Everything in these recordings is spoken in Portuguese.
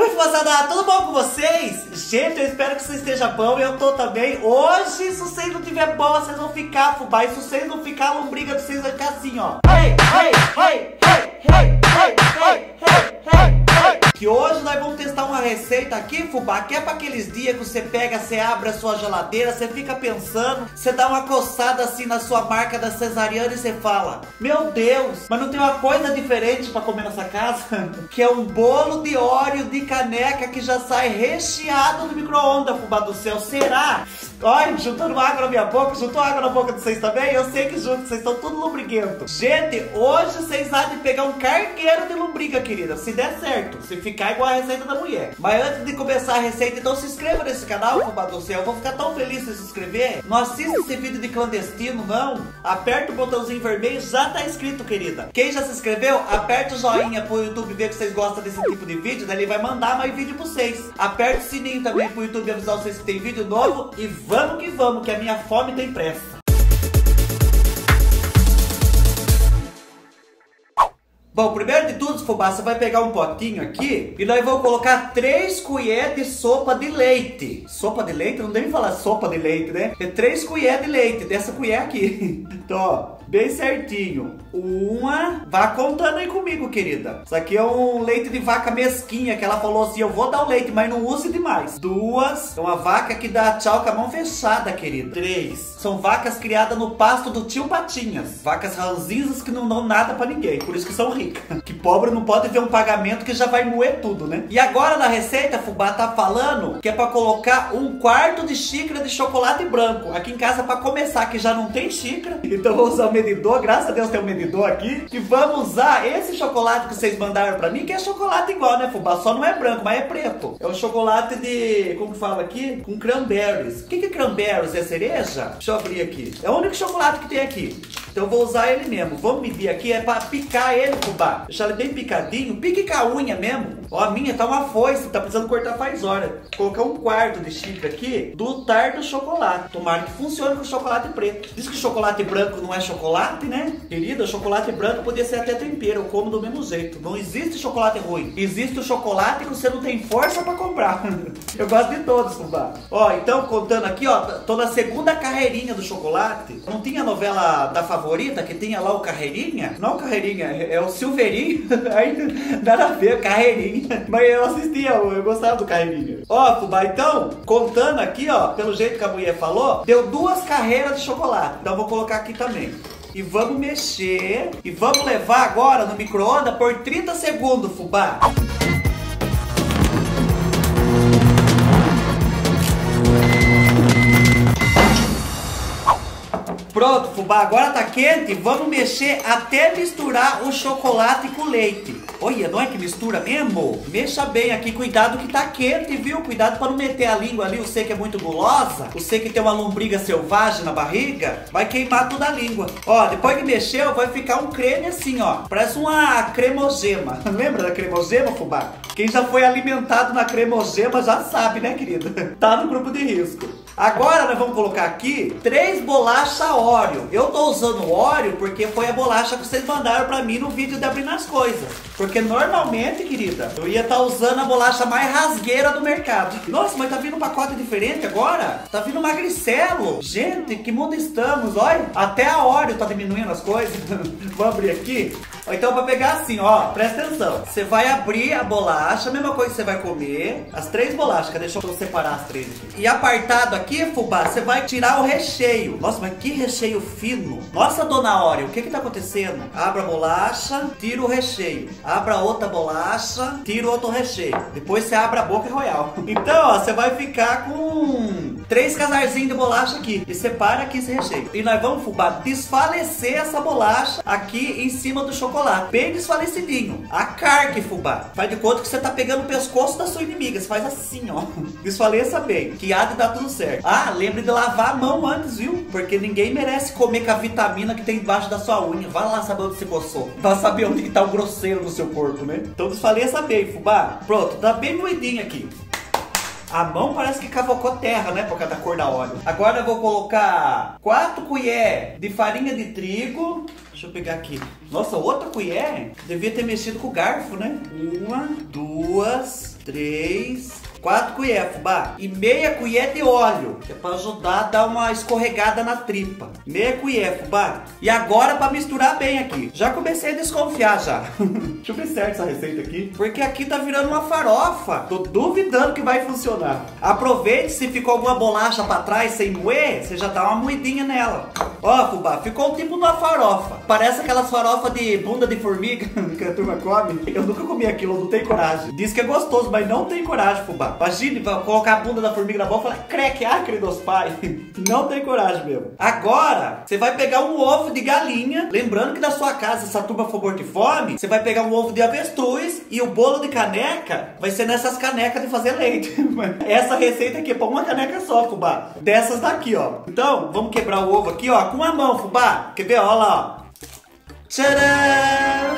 Oi, moçada, tudo bom com vocês? Gente, eu espero que vocês estejam bom, eu tô também. Hoje, se vocês não tiver bom, vocês vão ficar fubá. E se vocês não ficar, a lombriga de vocês vai ficar assim, ó. Hey, hey, hey, hey, hey, hey, hey, hey, hey. Que hoje nós vamos testar uma receita aqui, fubá, que é para aqueles dias que você pega, você abre a sua geladeira, você fica pensando, você dá uma coçada assim na sua marca da cesariana e você fala: Meu Deus, mas não tem uma coisa diferente para comer nessa casa? Que é um bolo de óleo de caneca que já sai recheado no micro-ondas, fubá do céu. Será? Olha, juntando água na minha boca, juntou água na boca de vocês também? Eu sei que junto, vocês estão tudo lubriguento. Gente, hoje vocês de pegar um cargueiro de lombriga, querida. Se der certo, se ficar igual a receita da mulher. Mas antes de começar a receita, então se inscreva nesse canal, fubá do céu. Eu vou ficar tão feliz se se inscrever. Não assista esse vídeo de clandestino, não. Aperta o botãozinho vermelho, já tá inscrito, querida. Quem já se inscreveu, aperta o joinha pro YouTube ver que vocês gostam desse tipo de vídeo, daí ele vai mandar mais vídeo pra vocês. Aperta o sininho também pro YouTube avisar vocês que tem vídeo novo e vamos que vamos, que a minha fome tem pressa. Bom, primeiro de tudo, fubá, você vai pegar um potinho aqui e nós vamos colocar 3 colheres de sopa de leite. Sopa de leite? Não deve falar sopa de leite, né? É 3 colheres de leite, dessa colher aqui. Então, ó, bem certinho. Uma, vá contando aí comigo, querida. Isso aqui é um leite de vaca mesquinha, que ela falou assim, eu vou dar o leite, mas não use demais. Duas, é uma vaca que dá tchau com a mão fechada, querida. Três, são vacas criadas no pasto do tio Patinhas. Vacas ranzinhas que não dão nada pra ninguém, por isso que são ricas. Que pobre não pode ver um pagamento que já vai moer tudo, né? E agora na receita, Fubá tá falando que é pra colocar um quarto de xícara de chocolate branco. Aqui em casa, pra começar, que já não tem xícara. Então vou usar medidor, graças a Deus tem um medidor aqui. E vamos usar esse chocolate que vocês mandaram pra mim, que é chocolate igual, né, Fubá? Só não é branco, mas é preto. É um chocolate de, como que fala aqui? Com cranberries. O que que é cranberries? É cereja? Deixa eu abrir aqui. É o único chocolate que tem aqui. Então eu vou usar ele mesmo. Vamos medir aqui, é pra picar ele, fubá. Deixar ele bem picadinho. Pique com a unha mesmo. Ó, a minha tá uma foice, tá precisando cortar faz hora. Colocar um quarto de xícara aqui do tar do chocolate. Tomara que funcione com chocolate preto. Diz que chocolate branco não é chocolate, né? Querida, chocolate branco podia ser até tempero. Eu como do mesmo jeito. Não existe chocolate ruim. Existe o chocolate que você não tem força pra comprar. eu gosto de todos, fubá. Ó, então contando aqui, ó, tô na segunda carreirinha do chocolate. Não tinha novela da favorita que tinha lá o Carreirinha? Não Carreirinha, é o Silveirinho. Aí nada a ver, Carreirinha. Mas eu assistia, eu gostava do Carreirinha. Ó, Fubá, então, contando aqui, ó, pelo jeito que a mulher falou, deu duas carreiras de chocolate. Então vou colocar aqui também. E vamos mexer. E vamos levar agora no micro-ondas por 30 segundos, Fubá. Pronto, fubá, agora tá quente. Vamos mexer até misturar o chocolate com o leite. Olha, não é que mistura mesmo? Mexa bem aqui, cuidado que tá quente, viu? Cuidado para não meter a língua ali, você que é muito gulosa, você que tem uma lombriga selvagem na barriga, vai queimar toda a língua. Ó, depois que mexeu, vai ficar um creme assim, ó. Parece uma cremogema. Lembra da cremogema, fubá? Quem já foi alimentado na cremogema já sabe, né, querida? Tá no grupo de risco. Agora nós vamos colocar aqui três bolachas Oreo. Eu tô usando Oreo porque foi a bolacha que vocês mandaram pra mim no vídeo de abrindo as coisas. Porque normalmente, querida, eu ia estar tá usando a bolacha mais rasgueira do mercado. Nossa, mas tá vindo um pacote diferente agora? Tá vindo magricelo. Gente, que mundo estamos, olha. Até a Oreo tá diminuindo as coisas. Vamos abrir aqui. Então, pra pegar assim, ó, presta atenção. Você vai abrir a bolacha, a mesma coisa que você vai comer. As três bolachas, deixa eu separar as três aqui. E apartado aqui, fubá, você vai tirar o recheio. Nossa, mas que recheio fino. Nossa, dona Oreo, o que que tá acontecendo? Abra a bolacha, tira o recheio. Abra outra bolacha, tira outro recheio. Depois você abre a boca e royal. Então, ó, você vai ficar com três casarzinhos de bolacha aqui. E separa aqui esse recheio. E nós vamos, fubá, desfalecer essa bolacha aqui em cima do chocolate bem desfalecidinho. A carque, fubá. Faz de conta que você tá pegando o pescoço da sua inimiga. Você faz assim, ó. Desfaleça bem, que há de dar tudo certo. Ah, lembre de lavar a mão antes, viu? Porque ninguém merece comer com a vitamina que tem embaixo da sua unha. Vai lá saber onde você coçou. Pra saber onde que tá o grosseiro no seu corpo, né? Então desfaleça bem, fubá. Pronto, tá bem moidinho aqui. A mão parece que cavocou terra, né? Por causa da cor da óleo. Agora eu vou colocar 4 colheres de farinha de trigo. Deixa eu pegar aqui. Nossa, outra colher? Devia ter mexido com o garfo, né? Uma, duas, três, quatro colheres, fubá. E meia colher de óleo, que é pra ajudar a dar uma escorregada na tripa. Meia colher, fubá. E agora pra misturar bem aqui. Já comecei a desconfiar já. Deixa eu ver certo essa receita aqui. Porque aqui tá virando uma farofa. Tô duvidando que vai funcionar. Aproveite se ficou alguma bolacha pra trás sem moer, você já dá uma moedinha nela. Ó, fubá, ficou tipo uma farofa. Parece aquelas farofas de bunda de formiga que a turma come. Eu nunca comi aquilo, eu não tenho coragem. Diz que é gostoso, mas não tem coragem, fubá. Imagine colocar a bunda da formiga na boca e falar, creque, acre dos pais. Não tem coragem mesmo. Agora, você vai pegar um ovo de galinha. Lembrando que na sua casa, se a turma for de fome, você vai pegar um ovo de avestruz e o bolo de caneca vai ser nessas canecas de fazer leite. Essa receita aqui é pra uma caneca só, fubá. Dessas daqui, ó. Então, vamos quebrar o ovo aqui, ó, com a mão, fubá. Quer ver? Olha lá, ó. Tcharam!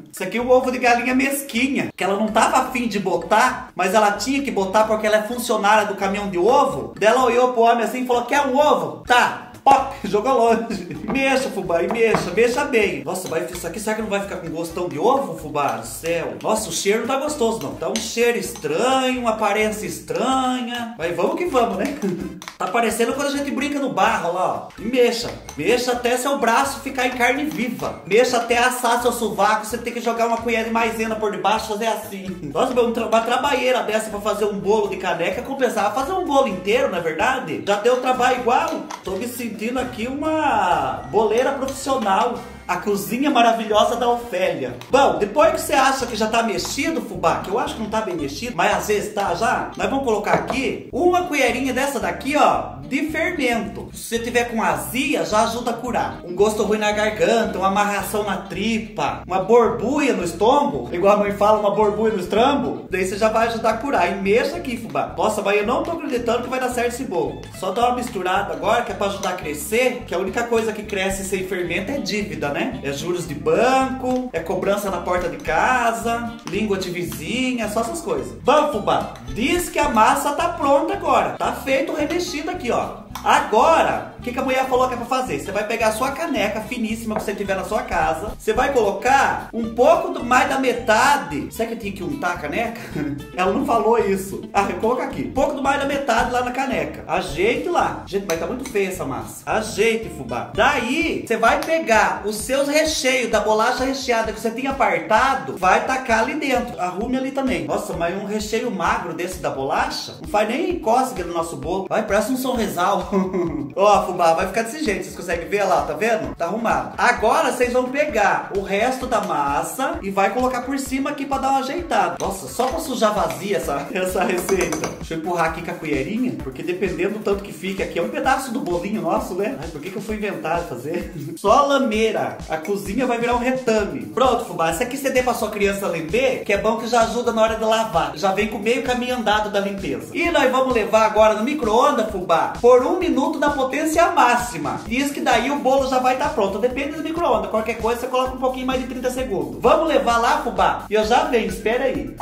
Isso aqui é um ovo de galinha mesquinha, que ela não tava afim de botar, mas ela tinha que botar porque ela é funcionária do caminhão de ovo. Dela olhou pro homem assim e falou: Quer um ovo? Tá. Pop, jogou longe. Mexa, fubá, e mexa, mexa bem. Nossa, vai, isso aqui será que não vai ficar com gostão de ovo, fubá? Do céu. Nossa, o cheiro não tá gostoso, não. Tá um cheiro estranho, uma aparência estranha. Mas vamos que vamos, né? tá parecendo quando a gente brinca no barro lá, ó. E mexa. Mexa até seu braço ficar em carne viva. Mexa até assar seu sovaco. Você tem que jogar uma colher de maisena por debaixo fazer assim. Nossa, uma trabalheira dessa pra fazer um bolo de caneca compensava fazer um bolo inteiro, na é verdade? Já deu trabalho igual. Tô me sentindo aqui uma boleira profissional a cozinha maravilhosa da Ofélia. Bom, depois que você acha que já tá mexido, fubá, que eu acho que não tá bem mexido, mas às vezes tá já, nós vamos colocar aqui uma colherinha dessa daqui, ó, de fermento. Se você tiver com azia, já ajuda a curar. Um gosto ruim na garganta, uma amarração na tripa, uma borbulha no estômago, igual a mãe fala, uma borbulha no estrambo, daí você já vai ajudar a curar. E mexa aqui, fubá. Nossa, mas eu não tô acreditando que vai dar certo esse bolo. Só dá uma misturada agora, que é pra ajudar a crescer, que a única coisa que cresce sem fermento é dívida, né? É juros de banco, é cobrança na porta de casa, língua de vizinha, só essas coisas. Bom, fubá, diz que a massa tá pronta agora. Tá feito o remexido aqui, ó. Agora, o que, que, a mulher falou que é pra fazer? Você vai pegar a sua caneca finíssima que você tiver na sua casa. Você vai colocar um pouco do, mais da metade. Será que tinha que untar a caneca? Ela não falou isso. Ah, eu coloco aqui. Um pouco do mais da metade lá na caneca. Ajeite lá. Gente, estar tá muito feia essa massa. Ajeite, fubá. Daí, você vai pegar os seus recheios da bolacha recheada que você tinha apartado. Vai tacar ali dentro. Arrume ali também. Nossa, mas um recheio magro desse da bolacha não faz nem cócega no nosso bolo. Vai, parece um sonresal. Ó, fubá, vai ficar desse jeito. Vocês conseguem ver lá, tá vendo? Tá arrumado. Agora vocês vão pegar o resto da massa e vai colocar por cima aqui pra dar uma ajeitada. Nossa, só pra sujar vazia essa, essa receita. Deixa eu empurrar aqui com a colherinha, porque dependendo do tanto que fica aqui, é um pedaço do bolinho nosso, né? Ai, por que, que eu fui inventar fazer? Só lameira. A cozinha vai virar um retame. Pronto, fubá. Essa aqui você dê pra sua criança lamber, que é bom que já ajuda na hora de lavar. Já vem com meio caminho andado da limpeza. E nós vamos levar agora no micro-ondas, fubá, por um minuto na potência máxima. Diz que daí o bolo já vai estar tá pronto. Depende do micro-ondas. Qualquer coisa você coloca um pouquinho mais de 30 segundos. Vamos levar lá, fubá? E eu já venho, espera aí.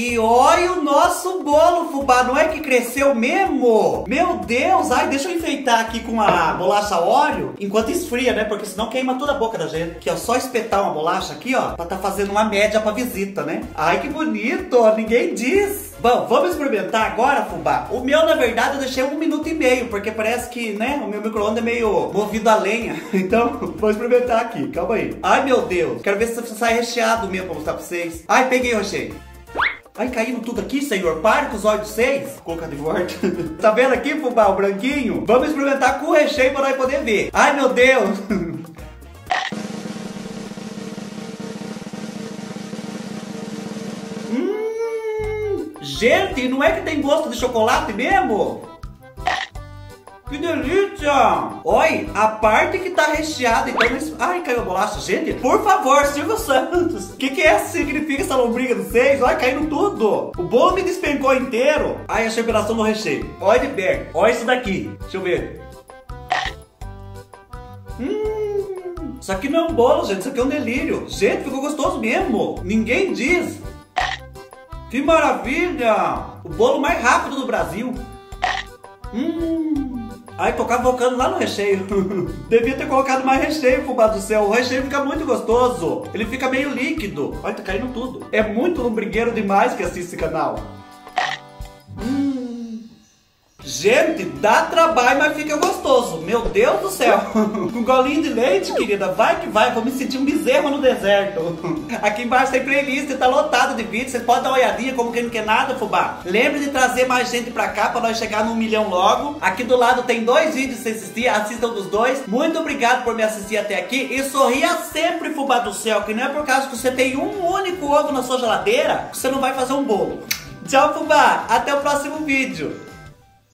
E olha o nosso bolo, fubá, não é que cresceu mesmo? Meu Deus, ai, deixa eu enfeitar aqui com a bolacha óleo, enquanto esfria, né? Porque senão queima toda a boca da gente. Aqui, ó, só espetar uma bolacha aqui, ó, pra tá fazendo uma média pra visita, né? Ai, que bonito, ninguém diz. Bom, vamos experimentar agora, fubá. O meu, na verdade, eu deixei um minuto e meio, porque parece que, né, o meu micro-ondas é meio movido a lenha. Então, vou experimentar aqui, calma aí. Ai, meu Deus, quero ver se sai recheado mesmo pra mostrar pra vocês. Ai, peguei o recheio. Ai, caindo tudo aqui, senhor. Pare com os olhos de seis. Colocar de volta. tá vendo aqui, fubá, o branquinho? Vamos experimentar com o recheio pra nós poder ver. Ai, meu Deus. hum, gente, não é que tem gosto de chocolate mesmo? Que delícia! Oi, a parte que tá recheada, então... Ai, caiu a bolacha. Gente, por favor, Silvio Santos. O que que é, significa essa lombriga dos seis? Ai, caindo tudo. O bolo me despencou inteiro. Ai, achei a pedação do recheio. Olha de perto. Olha isso daqui. Deixa eu ver. Hum, isso aqui não é um bolo, gente. Isso aqui é um delírio. Gente, ficou gostoso mesmo. Ninguém diz. Que maravilha! O bolo mais rápido do Brasil. Hum... Ai, tô cavocando lá no recheio. Devia ter colocado mais recheio, fubá do céu. O recheio fica muito gostoso. Ele fica meio líquido. Olha, tá caindo tudo. É muito lombrigueiro demais que assiste esse canal. Gente, dá trabalho, mas fica gostoso. Meu Deus do céu. Um golinho de leite, querida. Vai que vai. Vou me sentir um bezerro no deserto. Aqui embaixo tem playlist, tá lotado de vídeos. Vocês podem dar uma olhadinha como quem não quer nada, fubá. Lembre de trazer mais gente pra cá pra nós chegar no milhão logo. Aqui do lado tem dois vídeos pra você assistir. Assistam dos dois. Muito obrigado por me assistir até aqui. E sorria sempre, fubá do céu. Que não é por causa que você tem um único ovo na sua geladeira que você não vai fazer um bolo. Tchau, fubá. Até o próximo vídeo.